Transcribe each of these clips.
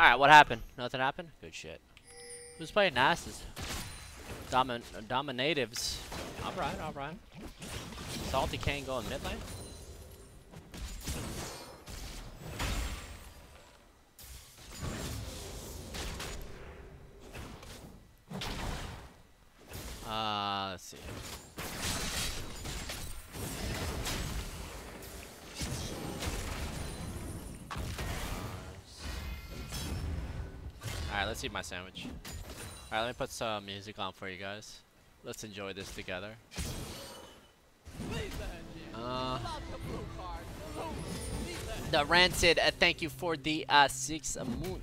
Alright, what happened? Nothing happened? Good shit. Who's playing Nasus? Domin Dominatives. Alright, alright. Salty can't go in mid lane? Let's eat my sandwich. Alright, let me put some music on for you guys. Let's enjoy this together. Uh, the Rancid, uh, thank you for the uh, six moons.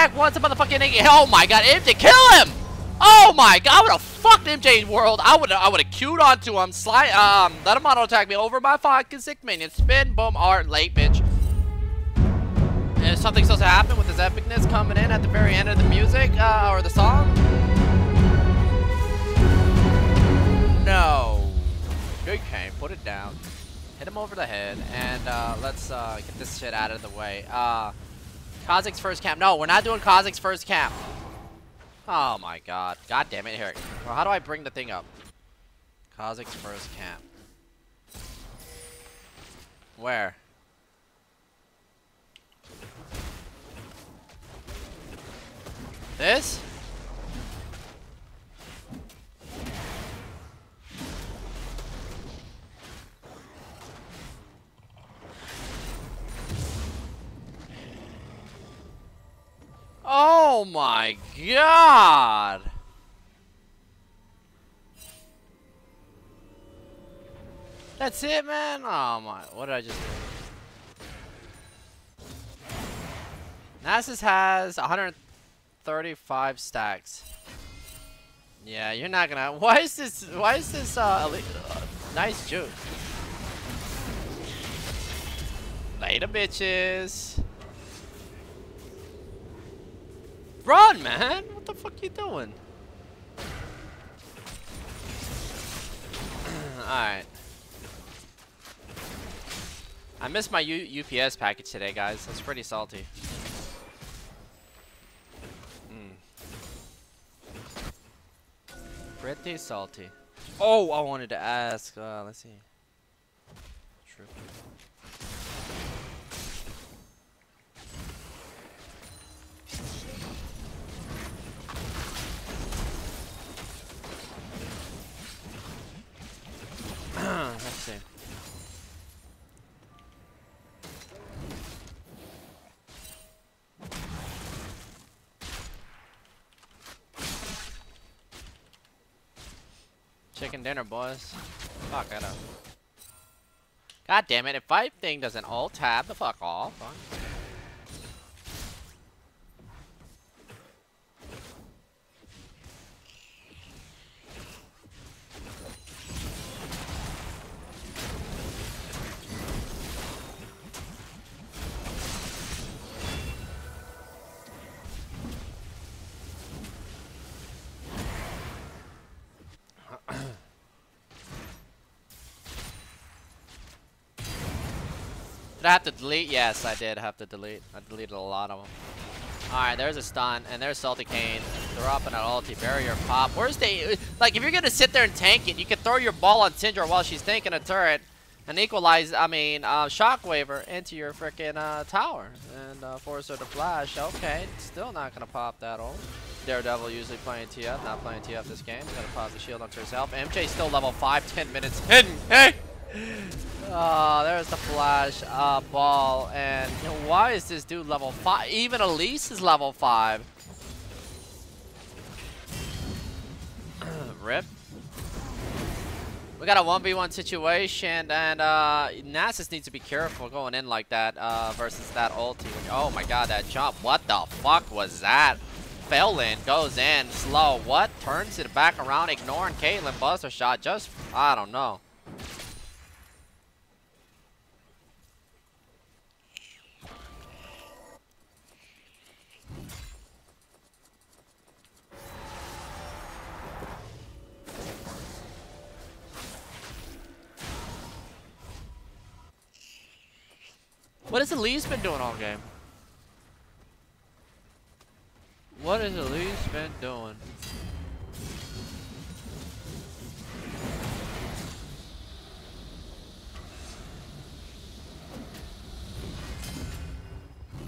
Back once a motherfucking Oh my god, MJ, kill him! Oh my god, I would have fucked MJ World. I would I would have queued onto him, slide, um, let him auto attack me over my fucking sick minion. Spin, boom, art, late, bitch. And something supposed to happen with his epicness coming in at the very end of the music, uh, or the song? No. Good game, put it down. Hit him over the head, and uh, let's uh, get this shit out of the way. Uh, Kha'Zix's first camp. No, we're not doing Kha'Zix's first camp. Oh my god. God damn it. Here. Well, how do I bring the thing up? Kha'Zix's first camp. Where? This? Oh my god! That's it, man? Oh my, what did I just do? Nasus has 135 stacks. Yeah, you're not gonna. Why is this? Why is this? Uh, uh nice juke. Later, bitches. Run, man! What the fuck you doing? Alright. I missed my U UPS package today, guys. That's pretty salty. Mm. Pretty salty. Oh, I wanted to ask. Uh, let's see. True. Chicken dinner, boys. Fuck that up. God damn it, if fight thing doesn't alt tab the fuck off. I have to delete? Yes, I did have to delete. I deleted a lot of them. Alright, there's a stun, and there's Salty Cane. Dropping an ulti, barrier pop. Where's the... Like, if you're gonna sit there and tank it, you can throw your ball on Syndra while she's tanking a turret, and equalize, I mean, uh, Shockwaver into your freaking uh, tower, and uh, force her to flash. Okay, still not gonna pop that ult. Daredevil usually playing TF, not playing TF this game. Gonna pop the shield onto herself. MJ still level 5, 10 minutes hidden. Hey! Oh, there's the flash uh, ball. And why is this dude level 5? Even Elise is level 5. Rip. We got a 1v1 situation, and uh, Nasus needs to be careful going in like that uh, versus that ulti. Oh my god, that jump. What the fuck was that? Fell in, goes in, slow. What? Turns it back around, ignoring Caitlyn. Buster shot. Just, I don't know. What has Elise been doing all game? What has Elise been doing?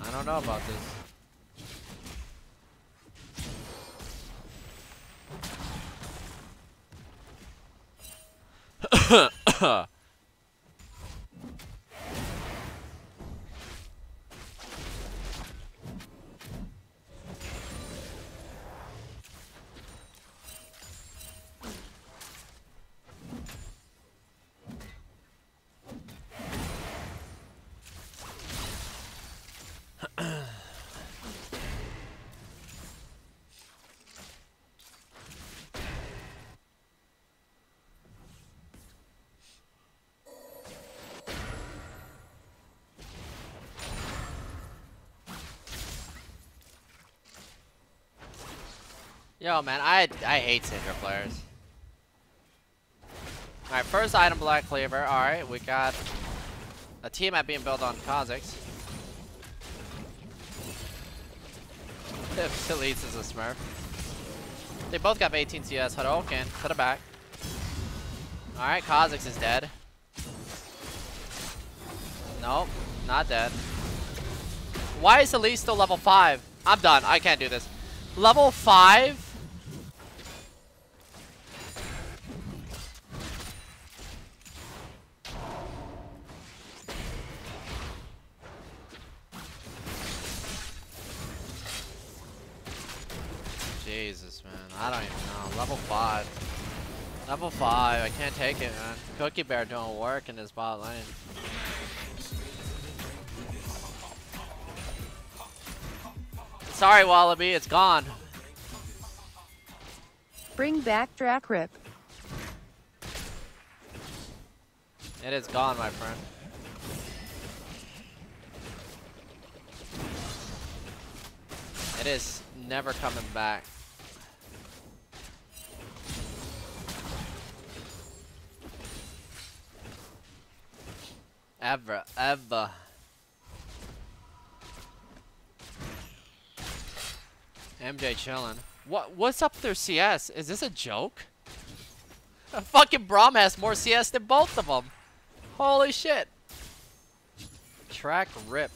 I don't know about this. Yo, man, I I hate Syndra players. Alright, first item Black Cleaver. Alright, we got a team at being built on Kha'Zix. If Deletes is a smurf. They both got 18 CS. Hadouken to the back. Alright, Kha'Zix is dead. Nope, not dead. Why is Elise still level 5? I'm done. I can't do this. Level 5? Can't take it, man. Cookie Bear don't work in this bot lane. Sorry, Wallaby. It's gone. Bring back Dracrip. It is gone, my friend. It is never coming back. Ever, ever. MJ chilling. What? What's up with their CS? Is this a joke? Fucking Braum has more CS than both of them. Holy shit. Track rip.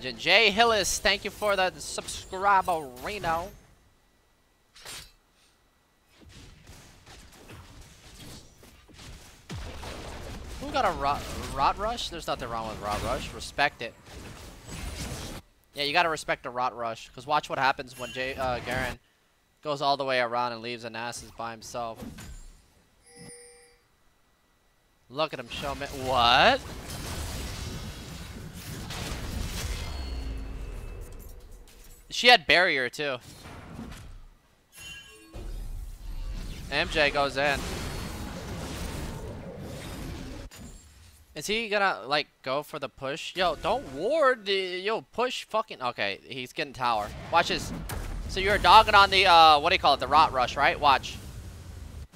Legend. Jay Hillis, thank you for the subscriber, Reno. Who got a rot, rot rush? There's nothing wrong with rot rush. Respect it. Yeah, you gotta respect a rot rush. Because watch what happens when Jay, uh, Garen goes all the way around and leaves Anasis by himself. Look at him show me. What? She had barrier too. MJ goes in. Is he gonna like go for the push? Yo, don't ward. Yo, push fucking. Okay, he's getting tower. Watch this. So you're dogging on the uh, what do you call it? The rot rush, right? Watch.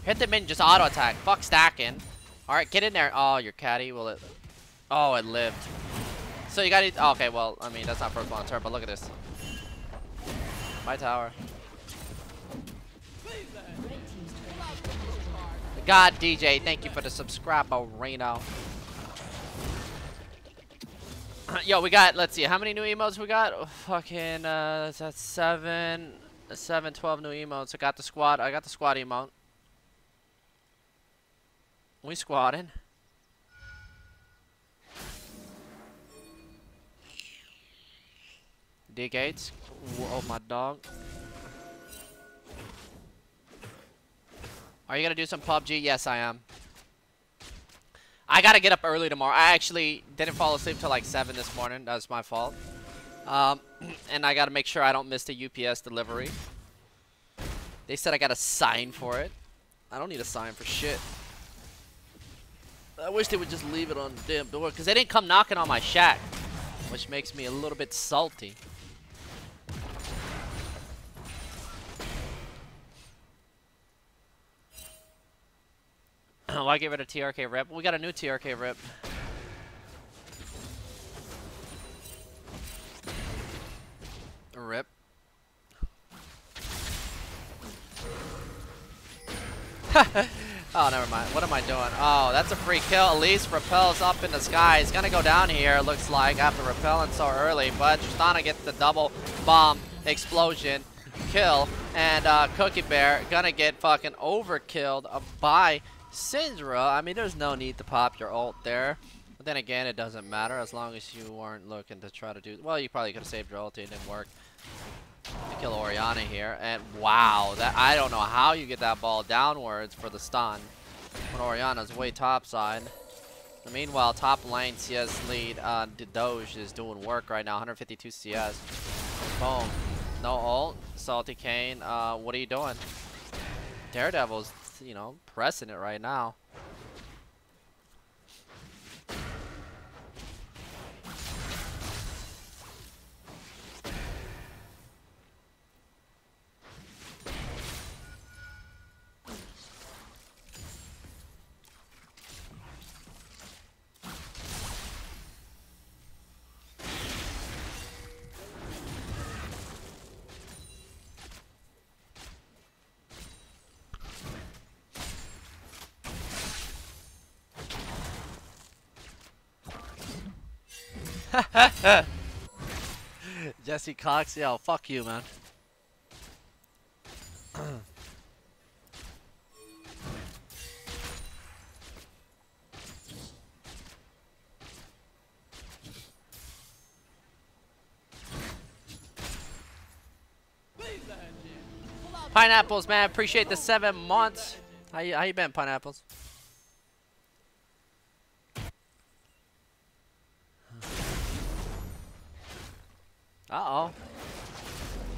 Hit the min, just auto attack. Fuck stacking. All right, get in there. Oh, your caddy. Will it? Oh, it lived. So you gotta. Okay, well, I mean that's not first one turn, but look at this. My tower. God, DJ, thank you for the subscribe, Reno. Yo, we got, let's see, how many new emotes we got? Oh, fucking, uh, that's seven, seven, 12 new emotes. I got the squad, I got the squad emote. We squatting. D gates. Oh my dog. Are you gonna do some PUBG? Yes, I am. I gotta get up early tomorrow. I actually didn't fall asleep till like 7 this morning. That's my fault. Um, and I gotta make sure I don't miss the UPS delivery. They said I gotta sign for it. I don't need a sign for shit. I wish they would just leave it on the damn door because they didn't come knocking on my shack, which makes me a little bit salty. Why give it a TRK rip? We got a new TRK rip. Rip. oh, never mind. What am I doing? Oh, that's a free kill. Elise repels up in the sky. He's going to go down here, looks like, after repelling so early. But Tristana gets the double bomb explosion kill. And uh, Cookie Bear going to get fucking overkilled by Syndra, I mean, there's no need to pop your ult there. But then again, it doesn't matter as long as you weren't looking to try to do... Well, you probably could have saved your ult, it didn't work. to kill Orianna here. And wow, that I don't know how you get that ball downwards for the stun when Orianna's way top side. Meanwhile, top lane CS lead uh, Doge is doing work right now, 152 CS. Boom. No ult. Salty Kane, uh, what are you doing? Daredevil's, you know, pressing it right now. Jesse Cox, yo, fuck you, man. Pineapples, man. Appreciate the seven months. How you, how you been, Pineapples? Uh-oh.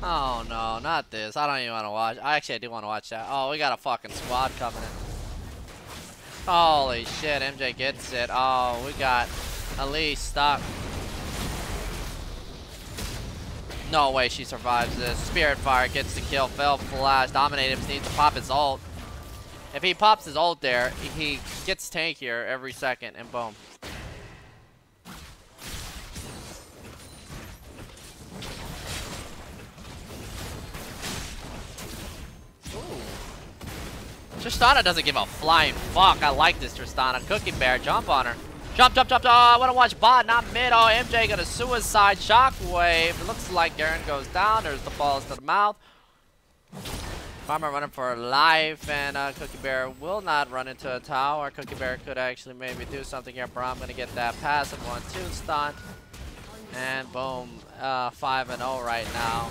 Oh, no, this. I don't even want to watch. I actually, I do want to watch that. Oh, we got a fucking squad coming in. Holy shit, MJ gets it. Oh, we got Elise stuck. No way she survives this. Spirit Fire gets the kill. Fell flash. Dominated needs to pop his ult. If he pops his ult there, he gets tankier every second, and boom. Tristana doesn't give a flying fuck. I like this Tristana. Cookie Bear, jump on her. Jump, jump, jump. Oh, I want to watch bot, not mid. Oh, MJ got a suicide shockwave. It looks like Garen goes down. There's the balls to the mouth. Farmer running for life, and uh, Cookie Bear will not run into a tower. Cookie Bear could actually maybe do something here, but I'm going to get that passive one, two stun. And boom, uh, 5 and 0 right now.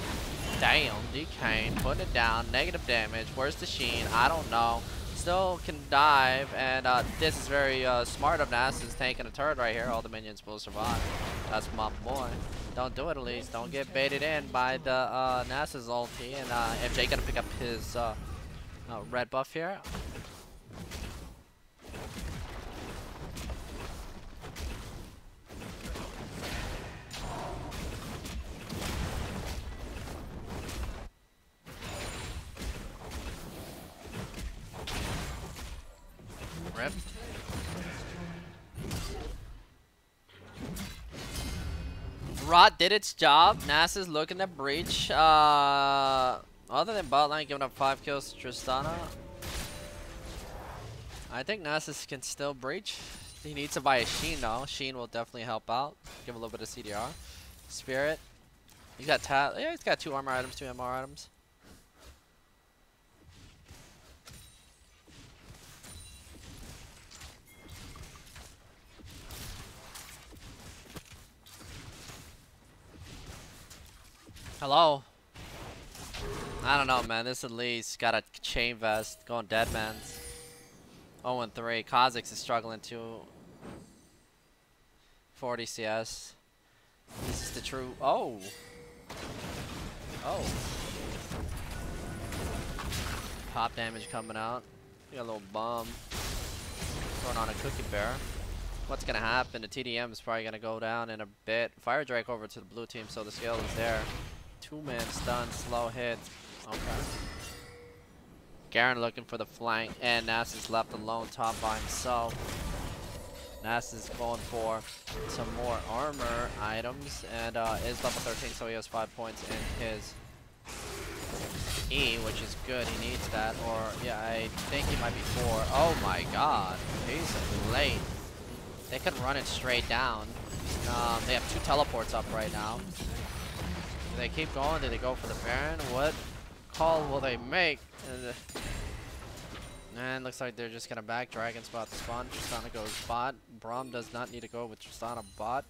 Damn, DK putting it down. Negative damage. Where's the Sheen? I don't know. Still can dive, and uh, this is very uh, smart of Nasus taking a turret right here. All the minions will survive. That's my boy. Don't do it, Elise. Don't get baited in by the uh, Nasus ulti. And uh, MJ gonna pick up his uh, uh, red buff here. Rip. Rot did its job. NASA's looking to breach. Uh, other than botline giving up 5 kills to Tristana, I think Nasus can still breach. He needs to buy a Sheen though. Sheen will definitely help out. Give a little bit of CDR. Spirit. He's got ta yeah, he's got two armor items, two MR items. Hello? I don't know, man. This at least got a chain vest going dead man's. 0 and 3. Kha'Zix is struggling too. 40 CS. This is the true. Oh! Oh. Pop damage coming out. We got a little bomb. Throwing on a cookie bear. What's gonna happen? The TDM is probably gonna go down in a bit. Fire Drake over to the blue team, so the scale is there. Two-man stun, slow hit. Okay. Garen looking for the flank, and Nass is left alone top by himself. Nass is going for some more armor items, and uh, is level 13, so he has 5 points in his E, which is good. He needs that, or yeah, I think he might be 4. Oh my god, he's late. They could run it straight down. Um, they have two teleports up right now. Do they keep going? Do they go for the Baron? What call will they make? And, looks like they're just gonna back Dragon Spot the spawn. Tristana goes bot. Braum does not need to go with Tristana bot.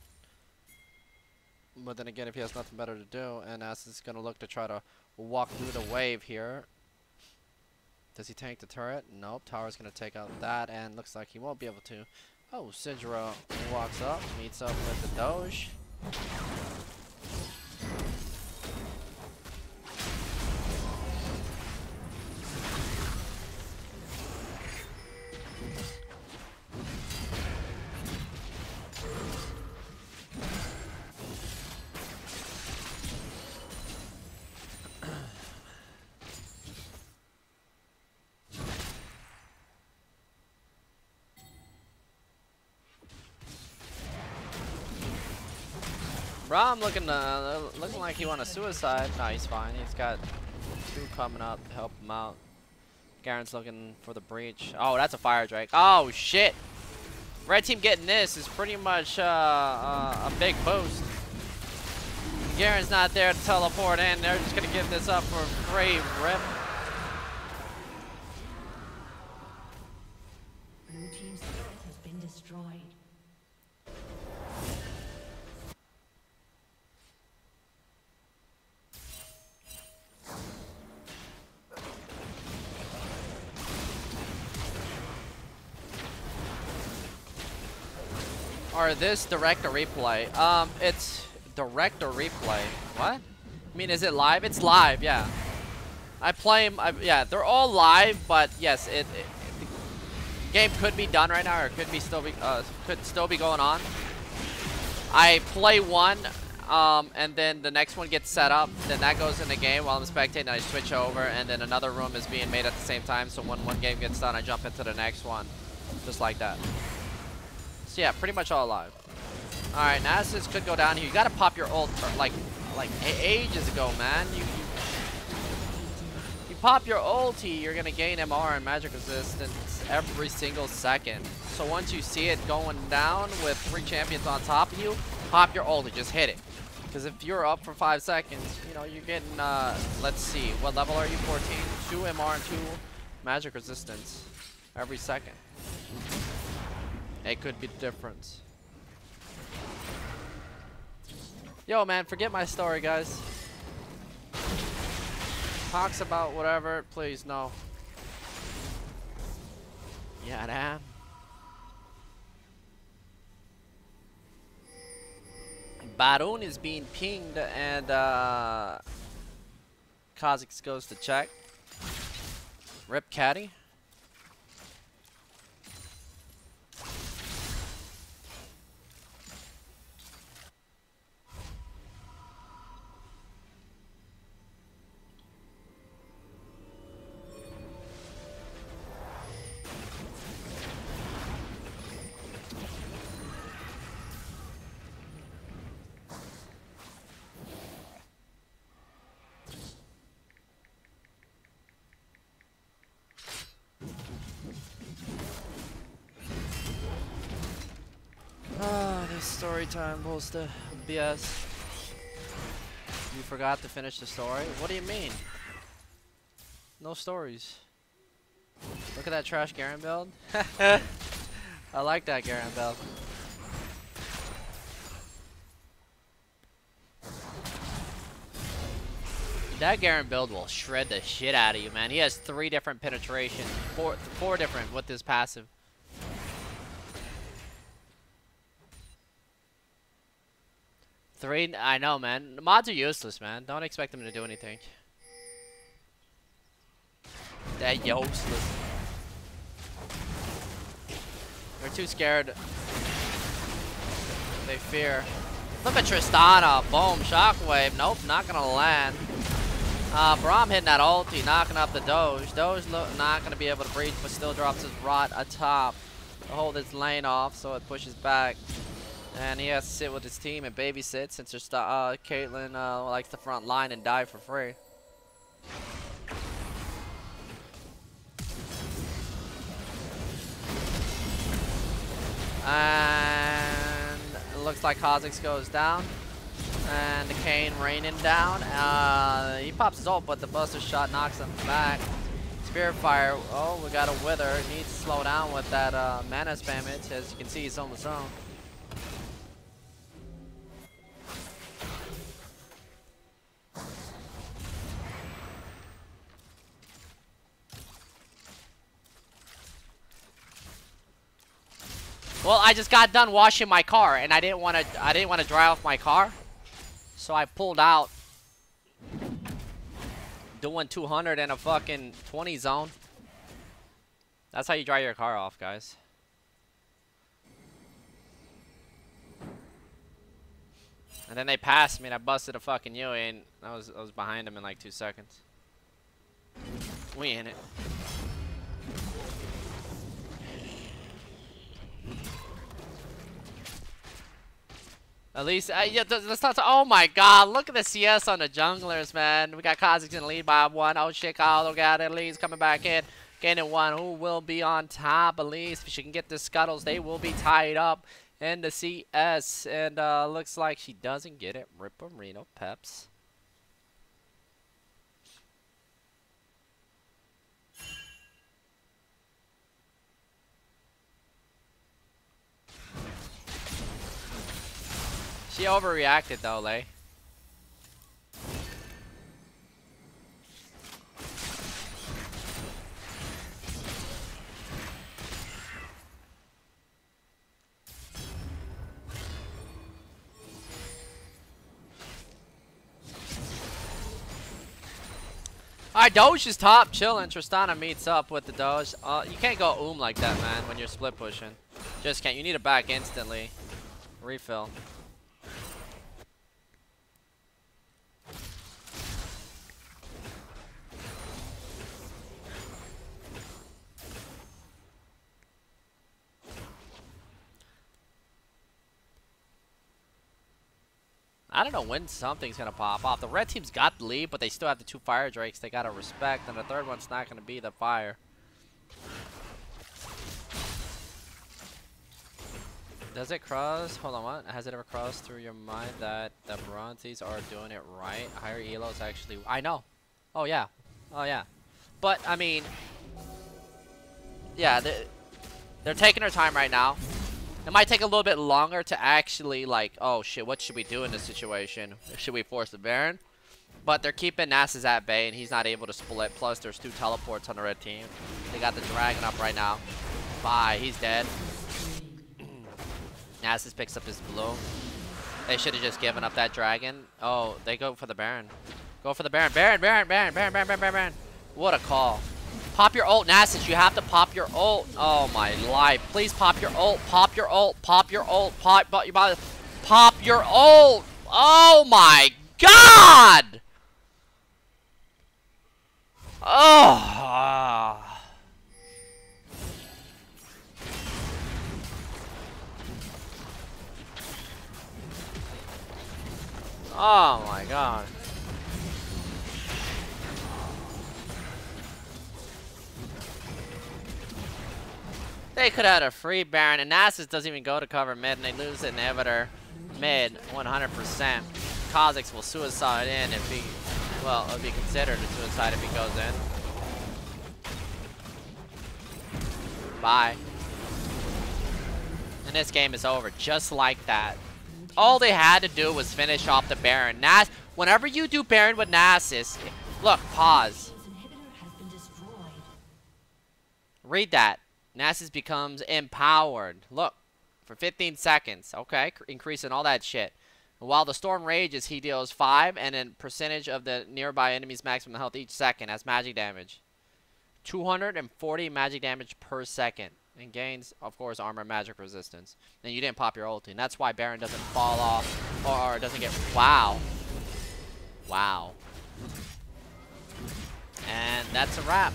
But then again, if he has nothing better to do, and Nasus is to look to try to walk through the wave here. Does he tank the turret? Nope. Tower's to take out that, and looks like he won't be able to. Oh, Syndra walks up, meets up with the Doge. Looking uh, looking like he want a suicide. No, he's fine. He's got two coming up to help him out. Garen's looking for the breach. Oh, that's a fire drake. Oh shit! Red team getting this is pretty much uh, uh, a big boost. Garen's not there to teleport in. They're just gonna give this up for free. Rip. Or this direct or replay. Um, it's direct or replay. What? I mean, is it live? It's live, yeah. I play 'em- I, yeah, they're all live, but yes, it, it, game could be done right now, or could be still be uh, could still be going on. I play one, um, and then the next one gets set up. Then that goes in the game while I'm spectating. I switch over, and then another room is being made at the same time. So when one game gets done, I jump into the next one, just like that. So yeah, pretty much all alive. All right, Nasus could go down here. You gotta pop your ult like like ages ago, man. You, you you pop your ulti, you're gonna gain MR and magic resistance every single second. So once you see it going down with three champions on top of you, pop your ulti, just hit it. Because if you're up for five seconds, you know you're getting. Uh, let's see, what level are you? 14. Two MR and two magic resistance every second. It could be the difference. Yo, man, forget my story, guys. Talks about whatever, please, no. Yeah, damn. Baron is being pinged, and uh, Kha'Zix goes to check. Rip Caddy. Story time pulls BS. You forgot to finish the story? What do you mean? No stories. Look at that trash Garen build. I like that Garen build. That Garen build will shred the shit out of you, man. He has three different penetrations, four, four different with his passive. Three, I know, man. Mods are useless, man. Don't expect them to do anything. They're useless. They're too scared. They fear. Look at Tristana. Boom. Shockwave. Nope, not gonna land. Uh, Braum hitting that ulti, knocking up the Doge. Doge not gonna be able to breach, but still drops his rot atop to hold his lane off, so it pushes back. And he has to sit with his team and babysit since there's uh, Caitlyn uh, likes the front line and die for free. And it looks like Kha'Zix goes down. And the Kane raining down. Uh, he pops his ult, but the Buster shot knocks him back. Spirit Fire. Oh, we got a Wither. He Needs to slow down with that uh, mana spam. As you can see, he's almost on Well, I just got done washing my car, and I didn't want to. I didn't want to dry off my car, so I pulled out, doing 200 in a fucking 20 zone. That's how you dry your car off, guys. And then they passed me, and I busted a fucking Yui, and I was I was behind them in like two seconds. We in it. At least, uh, yeah, let's not. Oh my God! Look at the CS on the junglers, man. We got Kha'Zix in the lead by one. Oh shit, Kyle got it. Lee's coming back in, gaining one. Who will be on top? At least if she can get the scuttles, they will be tied up in the CS. And uh, looks like she doesn't get it. Ripperino Peps. She overreacted though, Lay. Alright, Doge is top, chilling. Tristana meets up with the Doge. Uh, you can't go oom like that, man, when you're split pushing. Just can't. You need a back instantly. Refill. I don't know when something's gonna pop off. The red team's got the lead, but they still have the two fire drakes they gotta respect, and the third one's not gonna be the fire. Does it cross? Hold on, what? Has it ever crossed through your mind that the Brontes are doing it right? Higher elos actually. I know. Oh yeah. Oh yeah. But I mean, yeah, they, they're taking their time right now. It might take a little bit longer to actually like, oh shit, what should we do in this situation? Should we force the Baron? But they're keeping Nasus at bay and he's not able to split. Plus there's two teleports on the red team. They got the dragon up right now. Bye, he's dead. Nasus picks up his blue. They should have just given up that dragon. Oh, they go for the Baron. Go for the Baron. Baron, Baron, Baron, Baron, Baron, Baron, Baron, Baron. What a call. Pop your ult, Nasus. You have to pop your ult. Oh my life. Please pop your ult. Pop your ult. Pop your ult. Pop, pop, pop, pop your ult. Oh my god! Oh. Oh my god. They could have had a free Baron, and Nasus doesn't even go to cover mid, and they lose the inhibitor mid 100%. Kha'Zix will suicide in if he, well, it'll be considered a suicide if he goes in. Bye. And this game is over just like that. All they had to do was finish off the Baron. Nas, whenever you do Baron with Nasus, look, pause. Read that. Nasus becomes empowered. Look, for 15 seconds. Okay, increasing all that shit. While the storm rages, he deals 5 and a percentage of the nearby enemy's maximum health each second as magic damage. 240 magic damage per second. And gains, of course, armor magic resistance. And you didn't pop your ulti. And that's why Baron doesn't fall off or, or doesn't get... Wow. Wow. And that's a wrap.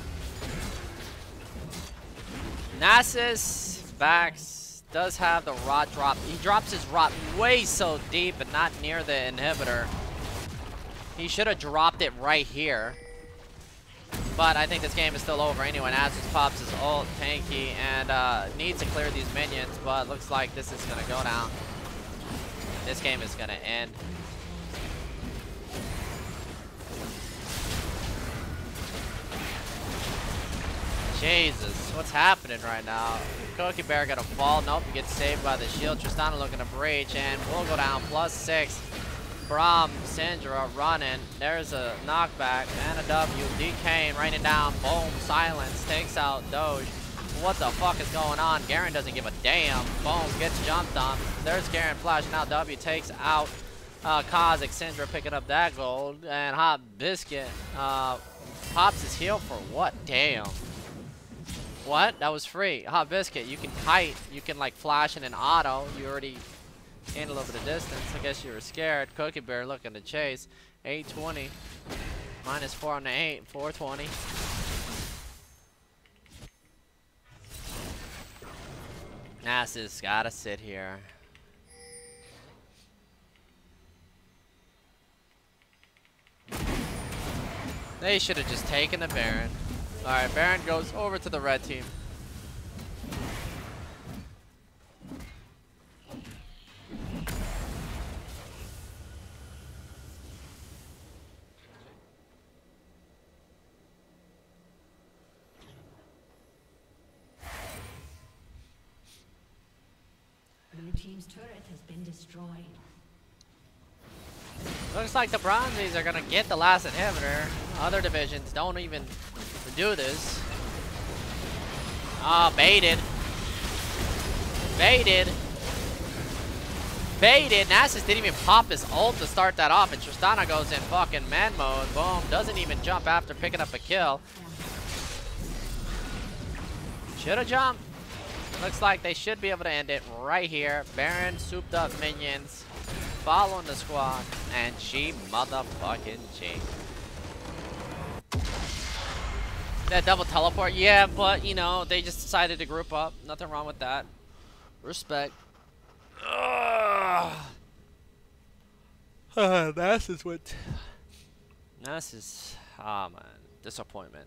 Nasus Vax does have the rot drop. He drops his rot way so deep and not near the inhibitor. He should have dropped it right here. But I think this game is still over anyway. Nasus pops his ult, tanky, and uh, needs to clear these minions. But looks like this is going to go down. This game is going to end. Jesus, what's happening right now? Cookie Bear gonna fall. Nope, he gets saved by the shield. Tristana looking to breach, and we'll go down plus six. Braum, Syndra running. There's a knockback and a W. DK raining down. Boom, silence. Takes out Doge. what the fuck is going on. Garen doesn't give a damn. Boom, gets jumped on. There's Garen flashing out. W takes out uh, Kaz, Exandra picking up that gold. And Hot Biscuit uh, pops his heal for what? Damn. What? That was free. Hot Biscuit, you can kite. You can like flash in an auto. You already handle over the distance. I guess you were scared. Cookie Bear looking to chase. 820. Minus 4 on the 8. 420. Nasus gotta sit here. They should have just taken the Baron. Alright, Baron goes over to the red team. Blue team's turret has been destroyed. Looks like the Bronzies are gonna get the last inhibitor. Other divisions don't even do this. Ah, baited. Baited. Baited. Nasus didn't even pop his ult to start that off, and Tristana goes in fucking man mode. Boom. Doesn't even jump after picking up a kill. Should've jumped. Looks like they should be able to end it right here. Baron souped up minions, following the squad, and she motherfucking G. That double teleport, yeah, but you know, they just decided to group up. Nothing wrong with that. Respect. Ugh. Uh, Nasus what? Nasus, ah man, disappointment.